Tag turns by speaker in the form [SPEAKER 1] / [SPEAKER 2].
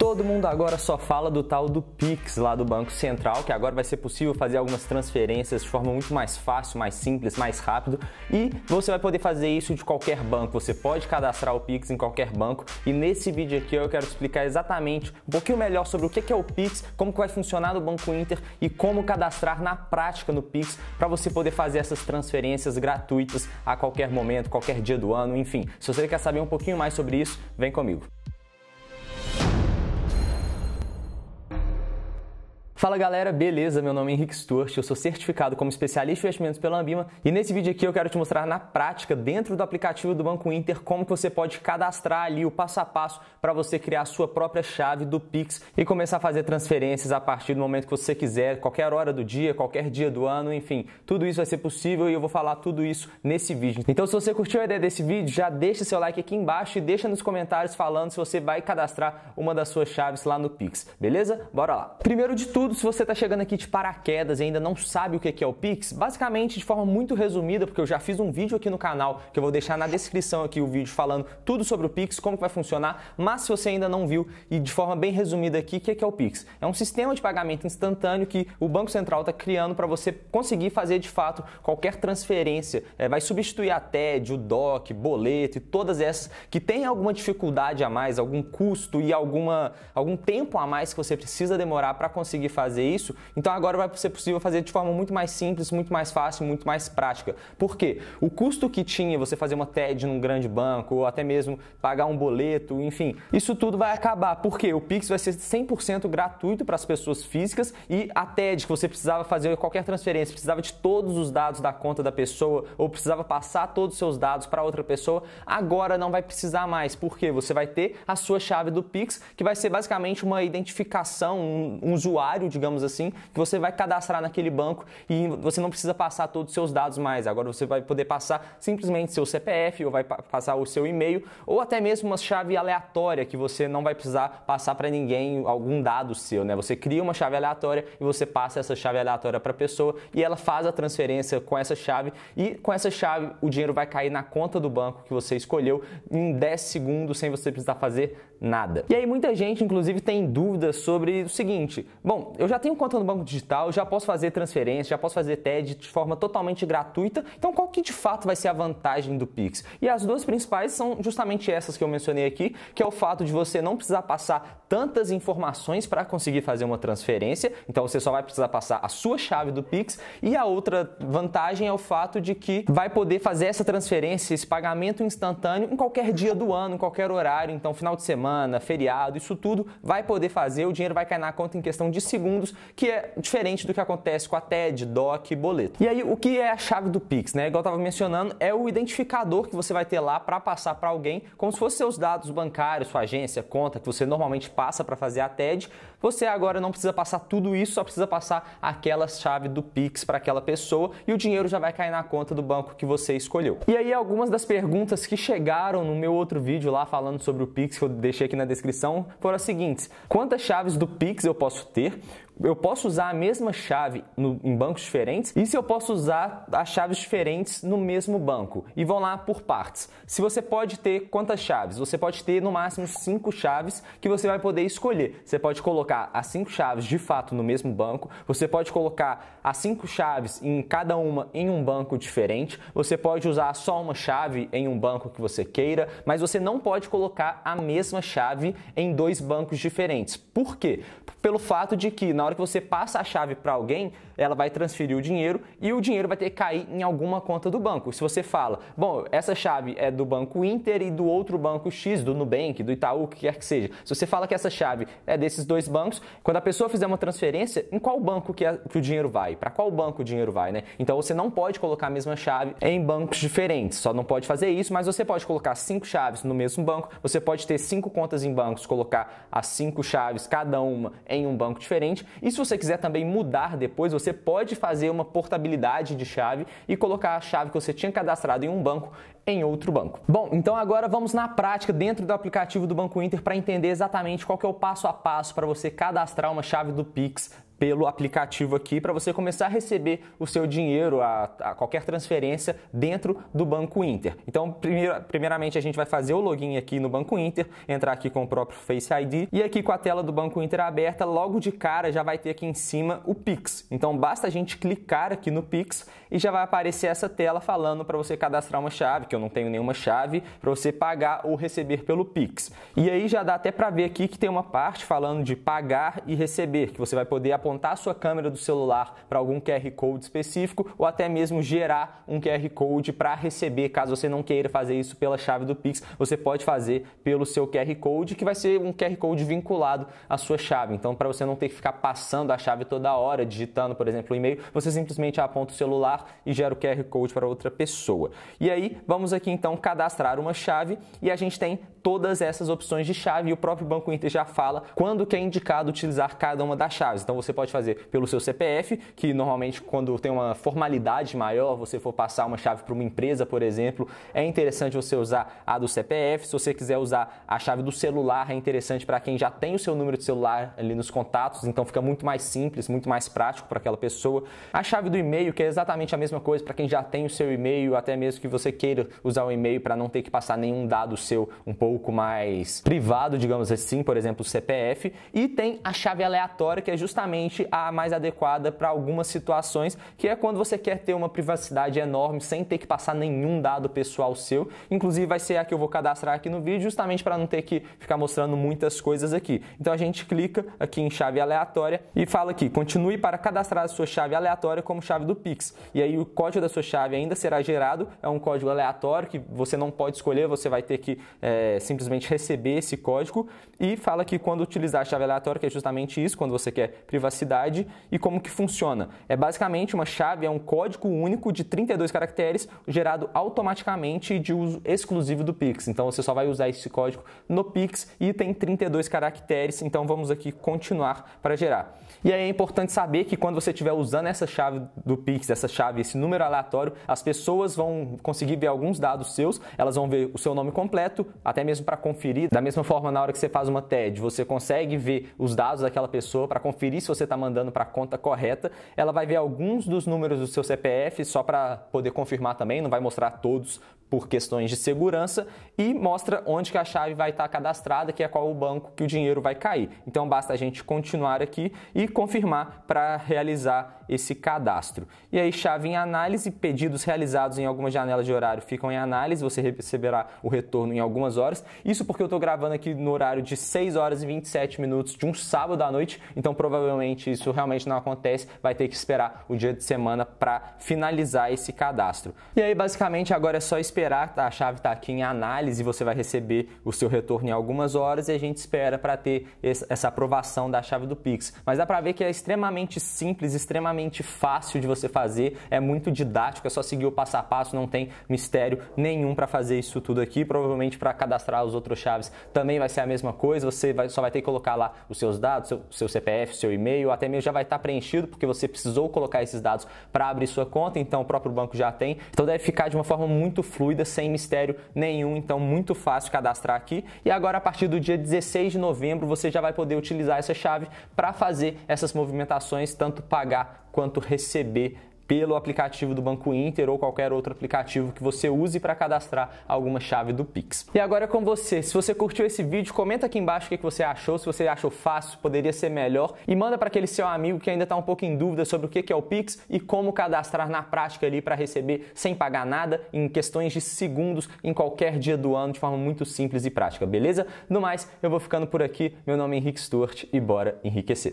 [SPEAKER 1] Todo mundo agora só fala do tal do Pix lá do Banco Central, que agora vai ser possível fazer algumas transferências de forma muito mais fácil, mais simples, mais rápido e você vai poder fazer isso de qualquer banco. Você pode cadastrar o Pix em qualquer banco e nesse vídeo aqui eu quero explicar exatamente um pouquinho melhor sobre o que é o Pix, como que vai funcionar no Banco Inter e como cadastrar na prática no Pix para você poder fazer essas transferências gratuitas a qualquer momento, qualquer dia do ano, enfim. Se você quer saber um pouquinho mais sobre isso, vem comigo. Fala galera, beleza? Meu nome é Henrique Stuart, eu sou certificado como especialista em investimentos pela Ambima e nesse vídeo aqui eu quero te mostrar na prática, dentro do aplicativo do Banco Inter, como que você pode cadastrar ali o passo a passo para você criar a sua própria chave do Pix e começar a fazer transferências a partir do momento que você quiser, qualquer hora do dia, qualquer dia do ano, enfim, tudo isso vai ser possível e eu vou falar tudo isso nesse vídeo. Então se você curtiu a ideia desse vídeo, já deixa seu like aqui embaixo e deixa nos comentários falando se você vai cadastrar uma das suas chaves lá no Pix, beleza? Bora lá! Primeiro de tudo, tudo, se você está chegando aqui de paraquedas e ainda não sabe o que é o Pix, basicamente de forma muito resumida, porque eu já fiz um vídeo aqui no canal que eu vou deixar na descrição aqui o vídeo falando tudo sobre o Pix, como que vai funcionar, mas se você ainda não viu e de forma bem resumida aqui, o que é o Pix? É um sistema de pagamento instantâneo que o Banco Central está criando para você conseguir fazer de fato qualquer transferência. É, vai substituir a TED, o DOC, boleto e todas essas que tem alguma dificuldade a mais, algum custo e alguma, algum tempo a mais que você precisa demorar para conseguir fazer fazer isso, então agora vai ser possível fazer de forma muito mais simples, muito mais fácil, muito mais prática. Por quê? O custo que tinha você fazer uma TED num grande banco, ou até mesmo pagar um boleto, enfim, isso tudo vai acabar. Por quê? O Pix vai ser 100% gratuito para as pessoas físicas e a TED, que você precisava fazer qualquer transferência, precisava de todos os dados da conta da pessoa, ou precisava passar todos os seus dados para outra pessoa, agora não vai precisar mais. Por quê? Você vai ter a sua chave do Pix, que vai ser basicamente uma identificação, um usuário digamos assim, que você vai cadastrar naquele banco e você não precisa passar todos os seus dados mais. Agora você vai poder passar simplesmente seu CPF ou vai passar o seu e-mail ou até mesmo uma chave aleatória que você não vai precisar passar para ninguém algum dado seu, né? Você cria uma chave aleatória e você passa essa chave aleatória para a pessoa e ela faz a transferência com essa chave e com essa chave o dinheiro vai cair na conta do banco que você escolheu em 10 segundos sem você precisar fazer nada. E aí muita gente inclusive tem dúvidas sobre o seguinte: bom, eu já tenho conta no banco digital, já posso fazer transferência, já posso fazer TED de forma totalmente gratuita. Então, qual que de fato vai ser a vantagem do Pix? E as duas principais são justamente essas que eu mencionei aqui, que é o fato de você não precisar passar tantas informações para conseguir fazer uma transferência. Então, você só vai precisar passar a sua chave do Pix. E a outra vantagem é o fato de que vai poder fazer essa transferência, esse pagamento instantâneo em qualquer dia do ano, em qualquer horário. Então, final de semana, feriado, isso tudo vai poder fazer. O dinheiro vai cair na conta em questão de segundos que é diferente do que acontece com a TED, DOC boleto. E aí, o que é a chave do Pix? Né? Igual eu estava mencionando, é o identificador que você vai ter lá para passar para alguém, como se fossem seus dados bancários, sua agência, conta que você normalmente passa para fazer a TED. Você agora não precisa passar tudo isso, só precisa passar aquela chave do Pix para aquela pessoa e o dinheiro já vai cair na conta do banco que você escolheu. E aí, algumas das perguntas que chegaram no meu outro vídeo lá falando sobre o Pix, que eu deixei aqui na descrição, foram as seguintes: quantas chaves do Pix eu posso ter? Eu posso usar a mesma chave no, em bancos diferentes e se eu posso usar as chaves diferentes no mesmo banco. E vão lá por partes. Se você pode ter quantas chaves? Você pode ter no máximo cinco chaves que você vai poder escolher. Você pode colocar as cinco chaves de fato no mesmo banco. Você pode colocar as cinco chaves em cada uma em um banco diferente. Você pode usar só uma chave em um banco que você queira, mas você não pode colocar a mesma chave em dois bancos diferentes. Por quê? Pelo fato de que na hora que você passa a chave para alguém, ela vai transferir o dinheiro e o dinheiro vai ter que cair em alguma conta do banco. Se você fala, bom, essa chave é do Banco Inter e do outro banco X, do Nubank, do Itaú, o que quer que seja. Se você fala que essa chave é desses dois bancos, quando a pessoa fizer uma transferência, em qual banco que, é, que o dinheiro vai? Para qual banco o dinheiro vai, né? Então você não pode colocar a mesma chave em bancos diferentes. Só não pode fazer isso, mas você pode colocar cinco chaves no mesmo banco. Você pode ter cinco contas em bancos, colocar as cinco chaves, cada uma em um banco diferente. E se você quiser também mudar depois, você pode fazer uma portabilidade de chave e colocar a chave que você tinha cadastrado em um banco em outro banco. Bom, então agora vamos na prática dentro do aplicativo do Banco Inter para entender exatamente qual é o passo a passo para você cadastrar uma chave do Pix pelo aplicativo aqui para você começar a receber o seu dinheiro, a, a, qualquer transferência dentro do Banco Inter. Então, primeiramente a gente vai fazer o login aqui no Banco Inter, entrar aqui com o próprio Face ID e aqui com a tela do Banco Inter aberta, logo de cara já vai ter aqui em cima o Pix. Então, basta a gente clicar aqui no Pix e já vai aparecer essa tela falando para você cadastrar uma chave, que eu não tenho nenhuma chave, para você pagar ou receber pelo Pix. E aí já dá até para ver aqui que tem uma parte falando de pagar e receber, que você vai poder apontar a sua câmera do celular para algum QR Code específico ou até mesmo gerar um QR Code para receber, caso você não queira fazer isso pela chave do Pix, você pode fazer pelo seu QR Code, que vai ser um QR Code vinculado à sua chave. Então, para você não ter que ficar passando a chave toda hora, digitando, por exemplo, o e-mail, você simplesmente aponta o celular e gera o QR Code para outra pessoa. E aí, vamos aqui então cadastrar uma chave e a gente tem todas essas opções de chave e o próprio Banco Inter já fala quando que é indicado utilizar cada uma das chaves. Então você pode fazer pelo seu CPF, que normalmente quando tem uma formalidade maior, você for passar uma chave para uma empresa, por exemplo, é interessante você usar a do CPF. Se você quiser usar a chave do celular, é interessante para quem já tem o seu número de celular ali nos contatos, então fica muito mais simples, muito mais prático para aquela pessoa. A chave do e-mail, que é exatamente a mesma coisa para quem já tem o seu e-mail, até mesmo que você queira usar o e-mail para não ter que passar nenhum dado seu um pouco pouco mais privado, digamos assim, por exemplo, o CPF, e tem a chave aleatória, que é justamente a mais adequada para algumas situações, que é quando você quer ter uma privacidade enorme sem ter que passar nenhum dado pessoal seu. Inclusive vai ser a que eu vou cadastrar aqui no vídeo, justamente para não ter que ficar mostrando muitas coisas aqui. Então a gente clica aqui em chave aleatória e fala aqui: continue para cadastrar a sua chave aleatória como chave do Pix. E aí o código da sua chave ainda será gerado, é um código aleatório que você não pode escolher, você vai ter que é, simplesmente receber esse código e fala que quando utilizar a chave aleatória, que é justamente isso, quando você quer privacidade e como que funciona. É basicamente uma chave, é um código único de 32 caracteres gerado automaticamente de uso exclusivo do Pix. Então você só vai usar esse código no Pix e tem 32 caracteres, então vamos aqui continuar para gerar. E aí é importante saber que quando você estiver usando essa chave do Pix, essa chave, esse número aleatório, as pessoas vão conseguir ver alguns dados seus, elas vão ver o seu nome completo, até mesmo para conferir. Da mesma forma, na hora que você faz uma TED, você consegue ver os dados daquela pessoa para conferir se você está mandando para a conta correta. Ela vai ver alguns dos números do seu CPF só para poder confirmar também, não vai mostrar todos por questões de segurança e mostra onde que a chave vai estar cadastrada, que é qual o banco que o dinheiro vai cair. Então basta a gente continuar aqui e confirmar para realizar esse cadastro. E aí chave em análise, pedidos realizados em algumas janelas de horário ficam em análise, você receberá o retorno em algumas horas. Isso porque eu estou gravando aqui no horário de 6 horas e 27 minutos de um sábado à noite, então provavelmente isso realmente não acontece, vai ter que esperar o dia de semana para finalizar esse cadastro. E aí basicamente agora é só esperar esperar, tá? a chave está aqui em análise, você vai receber o seu retorno em algumas horas e a gente espera para ter essa aprovação da chave do Pix. Mas dá para ver que é extremamente simples, extremamente fácil de você fazer, é muito didático, é só seguir o passo a passo, não tem mistério nenhum para fazer isso tudo aqui. Provavelmente para cadastrar os outros chaves também vai ser a mesma coisa, você vai, só vai ter que colocar lá os seus dados, seu, seu CPF, seu e-mail, até mesmo já vai estar tá preenchido porque você precisou colocar esses dados para abrir sua conta, então o próprio banco já tem. Então deve ficar de uma forma muito fluida sem mistério nenhum, então muito fácil cadastrar aqui. E agora, a partir do dia 16 de novembro, você já vai poder utilizar essa chave para fazer essas movimentações, tanto pagar quanto receber pelo aplicativo do Banco Inter ou qualquer outro aplicativo que você use para cadastrar alguma chave do Pix. E agora é com você. Se você curtiu esse vídeo, comenta aqui embaixo o que você achou, se você achou fácil, poderia ser melhor e manda para aquele seu amigo que ainda está um pouco em dúvida sobre o que é o Pix e como cadastrar na prática ali para receber sem pagar nada em questões de segundos em qualquer dia do ano de forma muito simples e prática, beleza? No mais, eu vou ficando por aqui. Meu nome é Henrique Stuart e bora enriquecer.